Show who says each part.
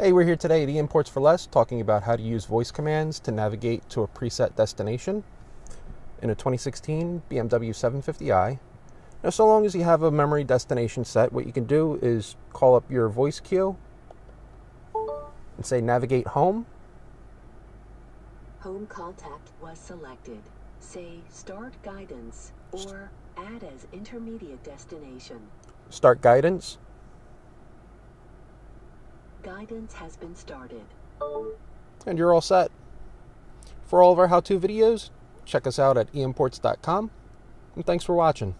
Speaker 1: Hey, we're here today at eImports for Less talking about how to use voice commands to navigate to a preset destination in a 2016 BMW 750i. Now, so long as you have a memory destination set, what you can do is call up your voice queue and say navigate home.
Speaker 2: Home contact was selected. Say start guidance or add as intermediate destination.
Speaker 1: Start guidance.
Speaker 2: Guidance has been started.
Speaker 1: and you're all set. For all of our how to videos, check us out at eimports.com. And thanks for watching.